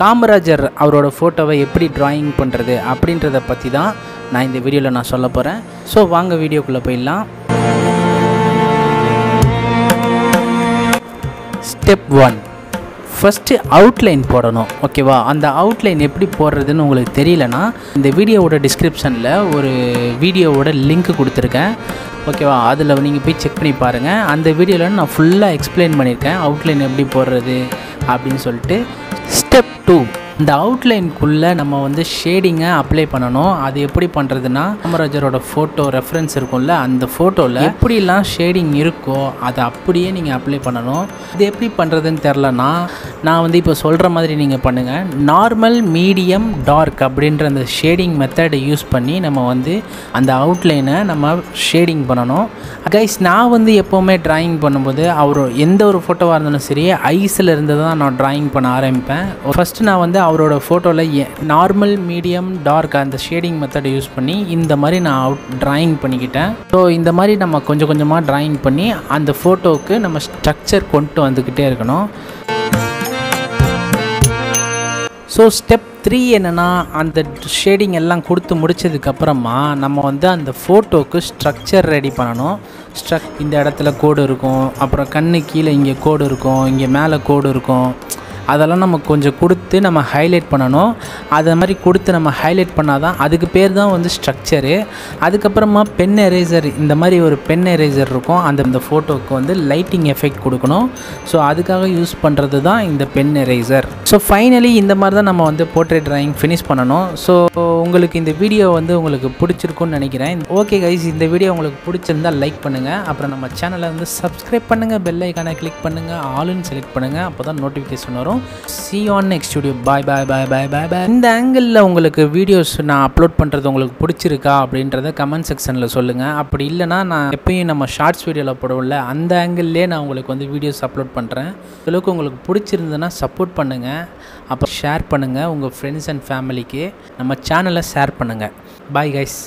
காமராஜர் அவரோட ஃபோட்டோவை எப்படி டிராயிங் பண்ணுறது அப்படின்றத பற்றி தான் நான் இந்த வீடியோவில் நான் சொல்ல போகிறேன் ஸோ வாங்க வீடியோக்குள்ளே போயிடலாம். ஸ்டெப் ஒன் ஃபஸ்ட்டு அவுட்லைன் போடணும். ஓகேவா அந்த அவுட்லைன் எப்படி போடுறதுன்னு உங்களுக்கு தெரியலனா இந்த வீடியோவோட டிஸ்கிரிப்ஷனில் ஒரு வீடியோவோட லிங்க் கொடுத்துருக்கேன். ஓகேவா அதில் நீங்கள் போய் செக் பண்ணி பாருங்கள் அந்த வீடியோவில் நான் ஃபுல்லாக எக்ஸ்பிளைன் பண்ணியிருக்கேன். அவுட்லைன் எப்படி போடுறது அப்படின்னு சொல்லிட்டு. ஸ்டெப் டூ இந்த அவுட்லைனுக்குள்ளே நம்ம வந்து ஷேடிங்கை அப்ளை பண்ணணும். அது எப்படி பண்ணுறதுன்னா காமராஜரோட ஃபோட்டோ ரெஃபரன்ஸ் இருக்கும்ல அந்த ஃபோட்டோவில் எப்படிலாம் ஷேடிங் இருக்கோ அதை அப்படியே நீங்கள் அப்ளை பண்ணணும். இது எப்படி பண்ணுறதுன்னு தெரிலனா நான் வந்து இப்போ சொல்கிற மாதிரி நீங்கள் பண்ணுங்கள் நார்மல் மீடியம் டார்க் அப்படின்ற அந்த ஷேடிங் மெத்தடை யூஸ் பண்ணி நம்ம வந்து அந்த அவுட்லைனை நம்ம ஷேடிங் பண்ணணும். கைஸ் நான் வந்து எப்போவுமே ட்ராயிங் பண்ணும்போது அவர் எந்த ஒரு ஃபோட்டோவாக இருந்தாலும் சரி ஐஸில் இருந்து தான் நான் ட்ராயிங் பண்ண ஆரம்பிப்பேன். ஃபஸ்ட்டு நான் வந்து அவரோட ஃபோட்டோவில் நார்மல் மீடியம் டார்க் அந்த ஷேடிங் மெத்தடை யூஸ் பண்ணி இந்த மாதிரி நான் அவுட் ட்ராயிங் பண்ணிக்கிட்டேன். ஸோ இந்த மாதிரி நம்ம கொஞ்சம் கொஞ்சமாக ட்ராயிங் பண்ணி அந்த ஃபோட்டோவுக்கு நம்ம ஸ்ட்ரக்சர் கொண்டு வந்துக்கிட்டே இருக்கணும். ஸோ ஸ்டெப் த்ரீ என்னென்னா அந்த ஷேடிங் எல்லாம் கொடுத்து முடிச்சதுக்கப்புறமா நம்ம வந்து அந்த ஃபோட்டோவுக்கு ஸ்ட்ரக்சர் ரெடி பண்ணணும். ஸ்ட்ரக் இந்த இடத்துல கோடு இருக்கும் அப்புறம் கண்ணு கீழே இங்கே கோடு இருக்கும் இங்கே மேலே கோடு இருக்கும். அதெல்லாம் நம்ம கொஞ்சம் கொடுத்து நம்ம ஹைலைட் பண்ணணும். அதை மாதிரி கொடுத்து நம்ம ஹைலைட் பண்ணால் தான் அதுக்கு பேர் தான் வந்து ஸ்ட்ரக்சரு அதுக்கப்புறமா பென் எரேசர் இந்த மாதிரி ஒரு பென் எரேசர் இருக்கும். அந்த இந்த ஃபோட்டோவுக்கு வந்து லைட்டிங் எஃபெக்ட் கொடுக்கணும். ஸோ அதுக்காக யூஸ் பண்ணுறது தான் இந்த பென் எரேசர் ஸோ ஃபைனலி இந்த மாதிரி தான் நம்ம வந்து போர்ட்ரேட் ட்ராயிங் ஃபினிஷ் பண்ணணும். ஸோ உங்களுக்கு இந்த வீடியோ வந்து உங்களுக்கு பிடிச்சிருக்குன்னு நினைக்கிறேன். ஓகே கைஸ் இந்த வீடியோ உங்களுக்கு பிடிச்சிருந்தால் லைக் பண்ணுங்கள் அப்புறம் நம்ம சேனலை வந்து சப்ஸ்கிரைப் பண்ணுங்கள் பெல் ஐக்கானை கிளிக் பண்ணுங்கள் ஆளுன்னு செலக்ட் பண்ணுங்கள் அப்போ தான் நோட்டிஃபிகேஷன் வரும். வரும் see on next studio bye bye bye bye bye bye இந்த ஆங்கிளில் உங்களுக்கு வீடியோஸ் நான் அப்லோட் பண்ணுறது உங்களுக்கு பிடிச்சிருக்கா அப்படின்றத கமெண்ட் செக்ஷனில் சொல்லுங்கள் அப்படி இல்லைனா நான் எப்பயும் நம்ம ஷார்ட்ஸ் வீடியோவில் போடுவோம்ல அந்த ஆங்கிள்லேயே நான் உங்களுக்கு வந்து வீடியோஸ் அப்லோட் பண்ணுறேன் அளவுக்கு உங்களுக்கு பிடிச்சிருந்ததுன்னா சப்போர்ட் பண்ணுங்கள் அப்போ ஷேர் பண்ணுங்கள் உங்கள் ஃப்ரெண்ட்ஸ் அண்ட் ஃபேமிலிக்கு நம்ம சேனலை ஷேர் பண்ணுங்கள் பாய் கைஸ்